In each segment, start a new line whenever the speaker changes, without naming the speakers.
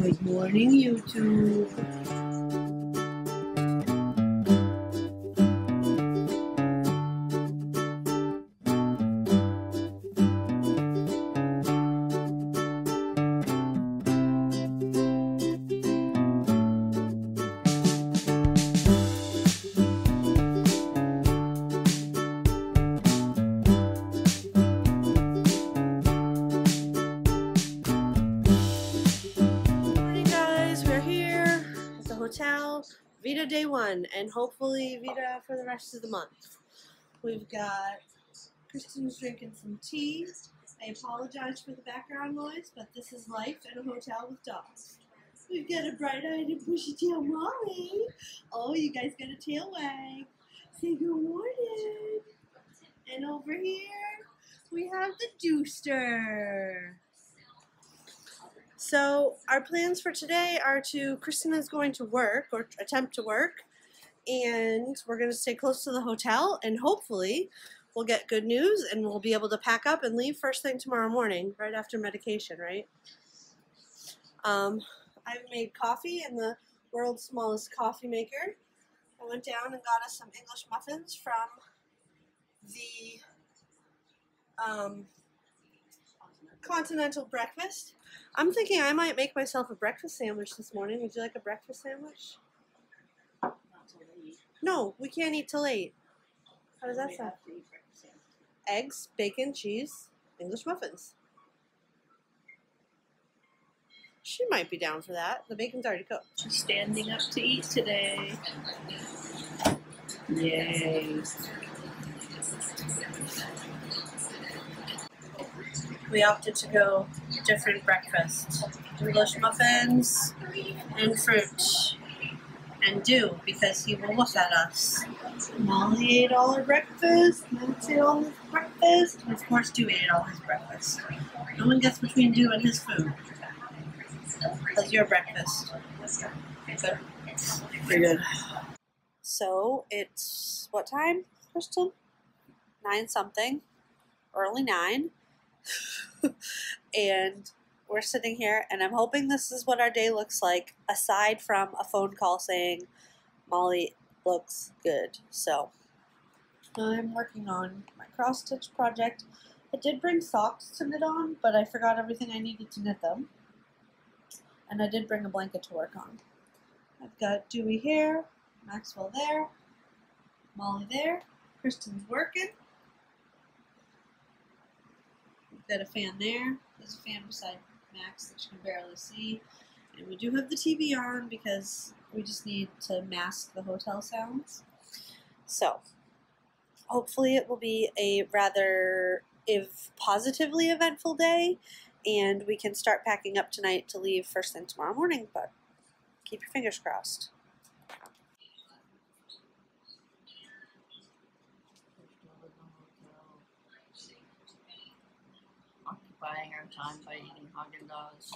Good morning, YouTube.
Hotel, VEDA day one, and hopefully VEDA for the rest of the month. We've got Kristen's drinking some tea. I apologize for the background noise, but this is life in a hotel with dogs. We've got a bright-eyed and bushy-tailed Molly. Oh, you guys got a tail wag. Say good morning. And over here, we have the Dooster. So our plans for today are to Kristen is going to work or attempt to work, and we're going to stay close to the hotel, and hopefully we'll get good news and we'll be able to pack up and leave first thing tomorrow morning, right after medication, right? Um, I've made coffee in the world's smallest coffee maker. I went down and got us some English muffins from the um, continental breakfast. I'm thinking I might make myself a breakfast sandwich this morning. Would you like a breakfast sandwich? No, we can't eat till eight. How does that sound? Eggs, bacon, cheese, English muffins. She might be down for that. The bacon's already cooked.
She's standing up to eat today. Yay.
We opted to go different breakfast. English muffins and fruit. And do because he will look at us. Molly ate all her breakfast. Max ate all his breakfast. And of course, Do ate all his breakfast. No one gets between Do and his food. That's your breakfast. Pretty good. So it's what time, Kristen? Nine something. Early nine. and we're sitting here, and I'm hoping this is what our day looks like, aside from a phone call saying Molly looks good. So I'm working on my cross stitch project. I did bring socks to knit on, but I forgot everything I needed to knit them. And I did bring a blanket to work on. I've got Dewey here, Maxwell there, Molly there, Kristen's working. Got a fan there. There's a fan beside Max that you can barely see. And we do have the TV on because we just need to mask the hotel sounds. So, hopefully, it will be a rather, if positively eventful day, and we can start packing up tonight to leave first thing tomorrow morning. But keep your fingers crossed.
Time by eating Haagen Dazs.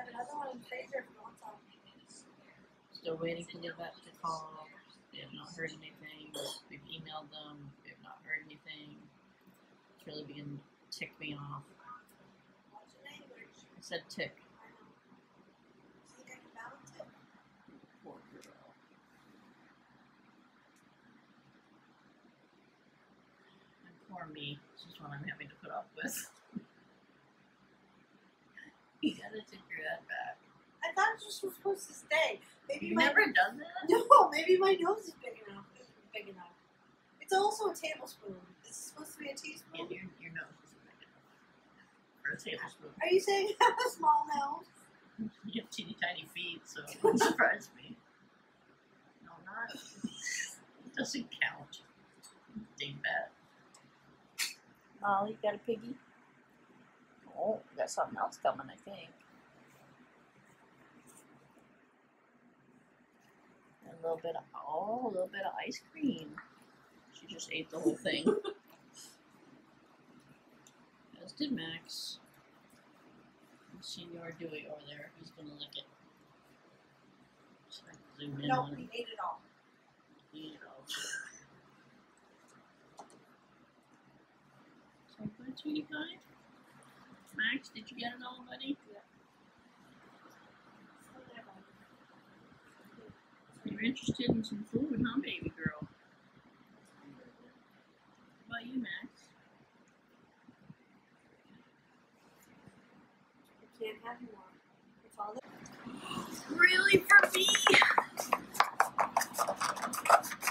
have another one in.
Still waiting for the vet to call. They have not heard anything. We've emailed them. We have not heard anything. It's really beginning to tick me off. I said tick.
Think I can balance it?
Poor girl. And poor me. This is what I'm having to put up with. you gotta take your head back.
I thought it was supposed to stay. Maybe
You
my
never done that?
no, maybe my nose is big enough. Big enough. It's also a tablespoon. This is supposed to be a teaspoon.
And your, your nose is big enough for a tablespoon.
Are you saying I have a small nose?
You have teeny tiny feet, so it wouldn't surprise me. No, not. It doesn't count. Dingbat.
Molly, got a piggy? Oh, we got something else coming, I think. And a little bit of oh, a little bit of ice cream.
She just ate the whole thing. As did Max. And Senor Dewey over there who's gonna lick it. So I can zoom in
No,
on
we ate it all.
25? Max, did you get it all, buddy? You're interested in some food, huh, baby girl? How about you, Max?
I can't have more.
Really, for me?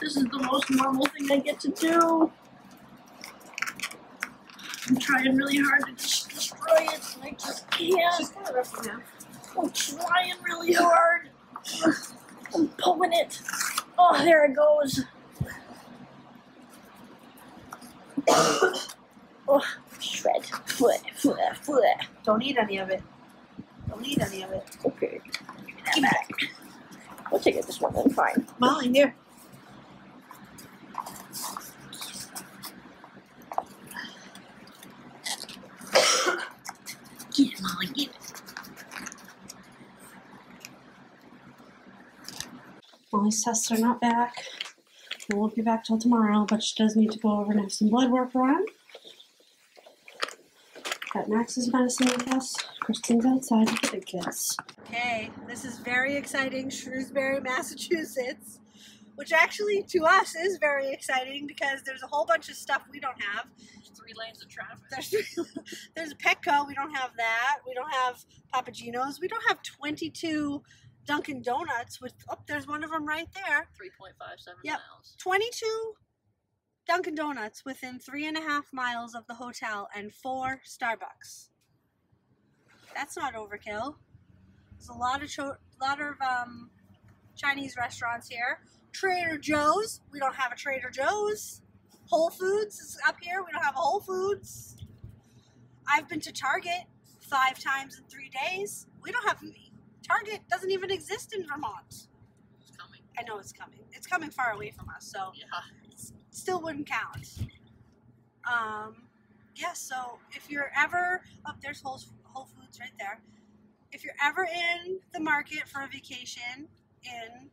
This is the most normal thing I get to do. I'm trying really hard to just destroy it, and I just can't.
She's kind of rough now.
I'm trying really hard. I'm pulling it. Oh, there it goes. oh, shred.
Don't eat any of it. Don't eat any of it.
Okay. Give me that back. We'll take it this one then, fine.
Molly, here.
Get it, Molly, get it.
Molly's tests are not back. They won't be back till tomorrow, but she does need to go over and have some blood work run. Got Max's medicine with us. Kristen's outside with the kids. Okay, this is very exciting. Shrewsbury, Massachusetts. Which actually, to us, is very exciting because there's a whole bunch of stuff we don't have.
Three lanes of traffic.
There's there's Petco. We don't have that. We don't have Papa Gino's. We don't have 22 Dunkin' Donuts. With oh, there's one of them right there.
3.57
Yep.
miles.
22 Dunkin' Donuts within three and a half miles of the hotel, and four Starbucks. That's not overkill. There's a lot of cho- lot of um, Chinese restaurants here. Trader Joe's. We don't have a Trader Joe's. Whole Foods is up here. We don't have a Whole Foods. I've been to Target five times in three days. We don't have Target. Doesn't even exist in Vermont.
It's coming.
I know it's coming. It's coming far away from us, so
Yeah.
still wouldn't count. Um, yeah. So if you're ever up oh, there's Whole, Whole Foods right there. If you're ever in the market for a vacation in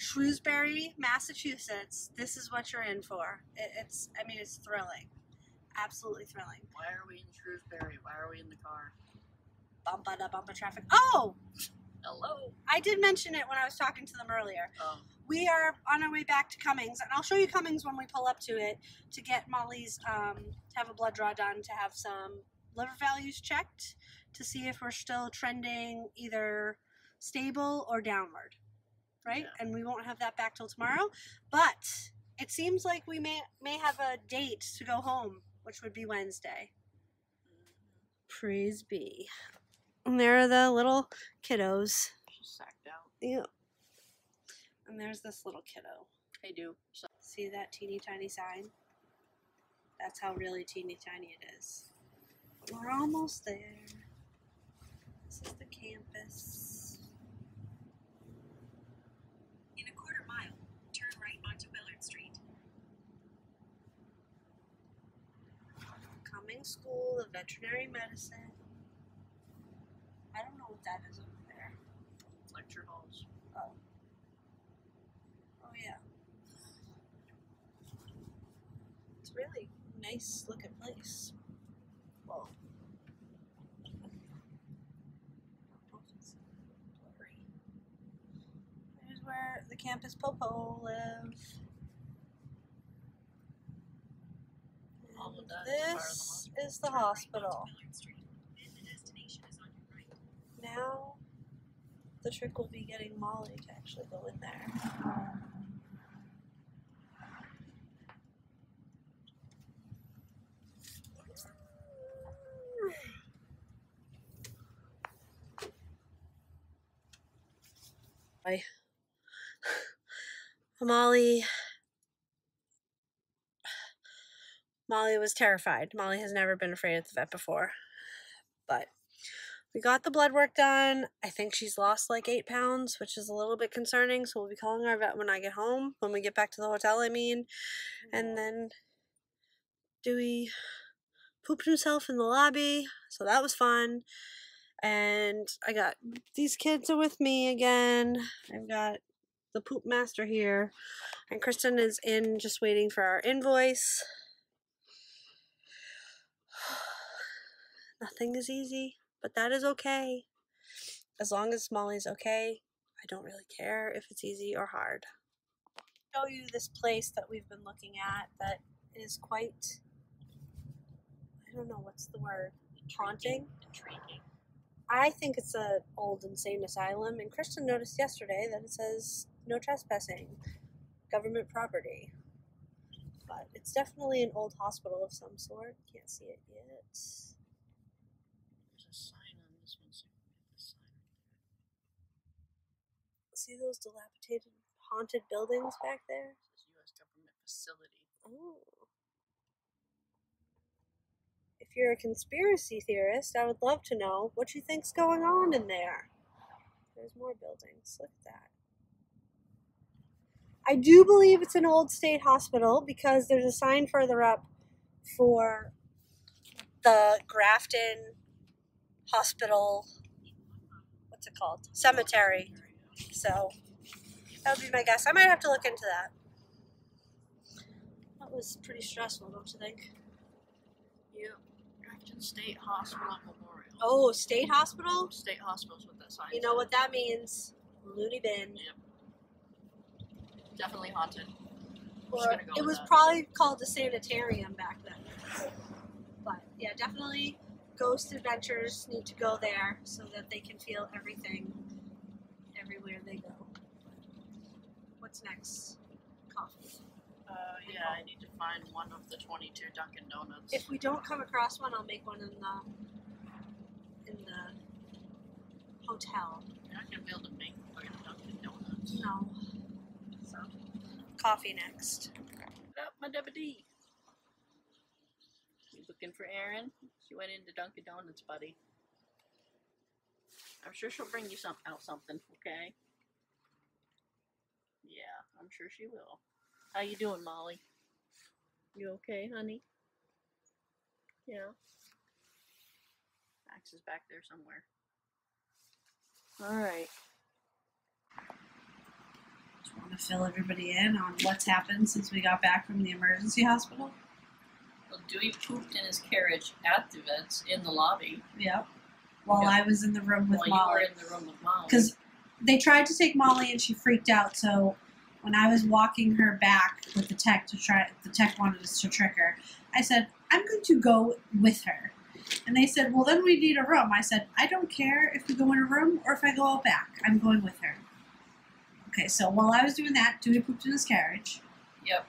Shrewsbury, Massachusetts, this is what you're in for. It, it's I mean it's thrilling, absolutely thrilling.
Why are we in Shrewsbury? Why are we in the car?
Bumpa da bumpa traffic. Oh,
Hello.
I did mention it when I was talking to them earlier.
Um,
we are on our way back to Cummings, and I'll show you Cummings when we pull up to it to get Molly's um, to have a blood draw done to have some liver values checked to see if we're still trending either stable or downward, right?
Yeah.
And we won't have that back till tomorrow, but it seems like we may may have a date to go home, which would be Wednesday. Praise be. And there are the little kiddos.
she's sacked out.
Yeah. And there's this little kiddo.
Hey, do. So,
See that teeny tiny sign? That's how really teeny tiny it is. We're almost there. This is the campus. Cummings School of Veterinary Medicine. I don't know what that is over there.
lecture halls.
Oh. Oh yeah. It's a really nice looking place. Whoa. There's where the campus popo live.
All of
And
that is part of the
This is the hospital. Now the trick will be getting Molly to actually go in there. Bye. Molly. Molly was terrified. Molly has never been afraid at the vet before. But we got the blood work done. I think she's lost like eight pounds, which is a little bit concerning. So we'll be calling our vet when I get home, when we get back to the hotel, I mean. And then Dewey pooped himself in the lobby. So that was fun. And I got these kids are with me again. I've got the poop master here. And Kristen is in just waiting for our invoice. Nothing is easy, but that is okay. As long as Molly's okay, I don't really care if it's easy or hard. Show you this place that we've been looking at that is quite I don't know what's the word. Haunting?
Intriguing.
I think it's an old insane asylum, and Kristen noticed yesterday that it says no trespassing, government property. But it's definitely an old hospital of some sort. Can't see it yet.
A sign on this one. So the sign.
See those dilapidated, haunted buildings back there?
It says U.S. government facility.
Oh. If you're a conspiracy theorist, I would love to know what you think's going on in there. There's more buildings. Look at that. I do believe it's an old state hospital because there's a sign further up for the Grafton Hospital. What's it called? Cemetery. So that would be my guess. I might have to look into that. That was pretty stressful, don't you think?
Yep. Grafton State Hospital Memorial.
Oh, state hospital?
State Hospital's what that sign
You know what that means? Loony bin.
Yep. Definitely haunted.
Or
go
it was
that.
probably called a sanitarium back then. But yeah, definitely ghost adventures need to go there so that they can feel everything everywhere they go. What's next? Coffee.
Uh, yeah, I need to find one of the 22 Dunkin' Donuts.
If we don't come across one, I'll make one in the in the hotel.
You're not gonna be able to make fucking Dunkin' Donuts.
No. So coffee next.
Up, my deputy? You looking for Erin? She went into Dunkin' Donuts, buddy. I'm sure she'll bring you some out something, okay? Yeah, I'm sure she will. How you doing, Molly? You okay, honey? Yeah. Max is back there somewhere. Alright.
Just want to fill everybody in on what's happened since we got back from the emergency hospital.
Well, Dewey pooped in his carriage at the vets in the lobby
Yep. While
Yeah.
I was in the room with
while you were
Molly.
in the room with Molly.
Because they tried to take Molly and she freaked out. So when I was walking her back with the tech to try, the tech wanted us to trick her. I said, I'm going to go with her. And they said, Well, then we need a room. I said, I don't care if we go in a room or if I go out back. I'm going with her. Okay, so while I was doing that, Dewey pooped in his carriage.
Yep.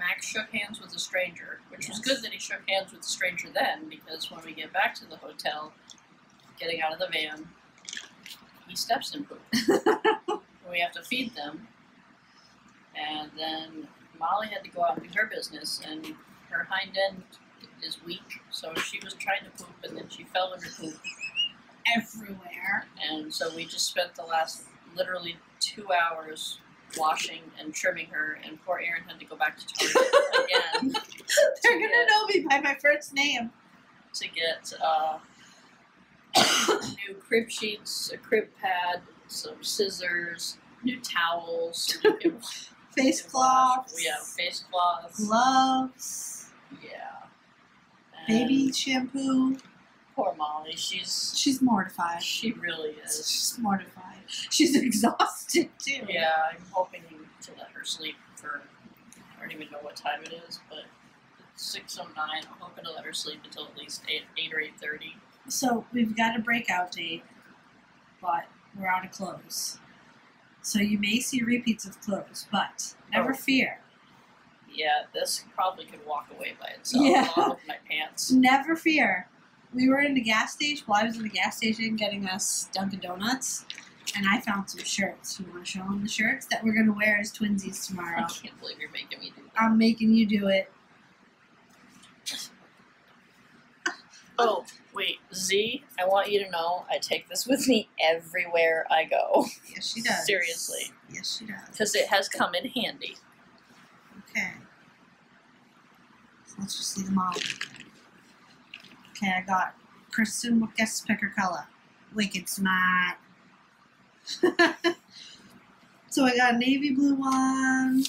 Max shook hands with a stranger, which was good that he shook hands with the stranger then, because when we get back to the hotel, getting out of the van, he steps in poop. we have to feed them. And then Molly had to go out and do her business, and her hind end is weak, so she was trying to poop, and then she fell in her poop.
Everywhere.
And so we just spent the last literally two hours washing and trimming her, and poor Erin had to go back to Target again
They're to know me by my first name.
to get uh, new crib sheets, a crib pad, some scissors, new towels, so we can
Face
can wash-
cloths.
Yeah, face cloths.
Gloves.
Yeah.
Baby shampoo.
Poor Molly. She's
She's mortified.
she really is.
She's mortified. She's exhausted too.
Yeah, I'm hoping to let her sleep for I don't even know what time it is, but it's six oh nine. I'm hoping to let her sleep until at least eight eight or eight thirty.
So we've got a breakout date, but we're out of clothes. So you may see repeats of clothes, but never
Oh.
fear.
Yeah, this probably could walk away by itself
Yeah.
along with my pants.
Never fear. We were in the gas station. Well, I was in the gas station getting us Dunkin' Donuts, and I found some shirts. You want to show them the shirts that we're gonna wear as twinsies tomorrow?
I can't believe you're making me do that.
I'm making you do it.
Oh, wait, Z, I want you to know I take this with me everywhere I go
Yes, she does.
Seriously.
Yes, she does.
because it has come in handy.
Okay. So let's just see them all. Okay, I got Kristen what guest picker color. Wicked smart. so I got a navy blue one.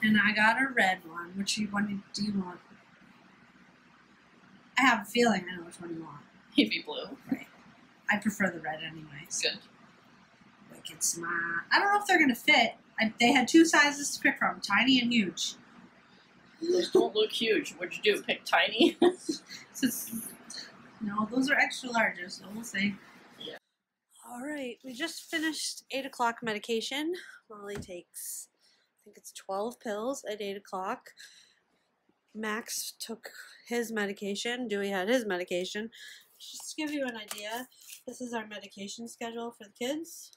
And I got a red one. Which you one do you want? I have a feeling I know which one you want.
Navy blue. Right.
I prefer the red anyways.
Good.
Wicked smart. I don't know if they're gonna fit. I, they had two sizes to pick from, tiny and huge.
Those don't look huge. What'd you do? Pick tiny?
No, those are extra larges, so we'll see.
Yeah.
All right, we just finished eight o'clock medication. Molly takes, I think it's twelve pills at eight o'clock. Max took his medication. Dewey had his medication. Just to give you an idea, this is our medication schedule for the kids.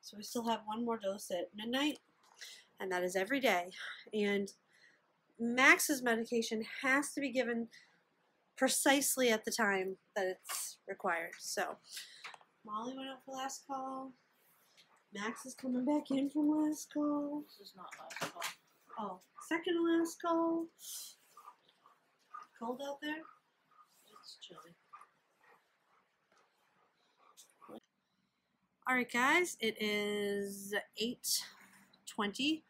So we still have one more dose at midnight, and that is every day. And Max's medication has to be given precisely at the time that it's required. So Molly went out for last call. Max is coming back in from last call.
this is not last call.
Oh, second to last call. Cold out there?
It's chilly.
All right, guys, it is 8:20.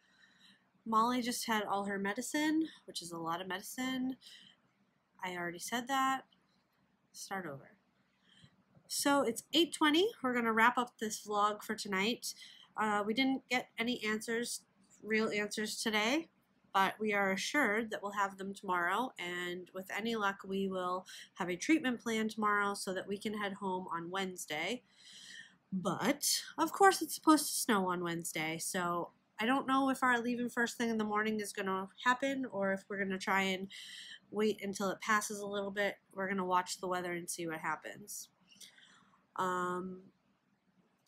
Molly just had all her medicine, which is a lot of medicine. I already said that. Start over. So it's 8:20. We're gonna wrap up this vlog for tonight. Uh, we didn't get any answers, real answers today, but we are assured that we'll have them tomorrow. And with any luck, we will have a treatment plan tomorrow so that we can head home on Wednesday. But of course, it's supposed to snow on Wednesday, so I don't know if our leaving first thing in the morning is going to happen or if we're going to try and wait until it passes a little bit. We're going to watch the weather and see what happens. Um,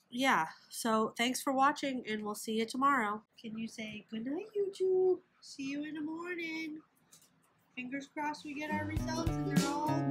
yeah, so thanks for watching, and we'll see you tomorrow. Can you say goodnight, YouTube? See you in the morning. Fingers crossed we get our results and they're all.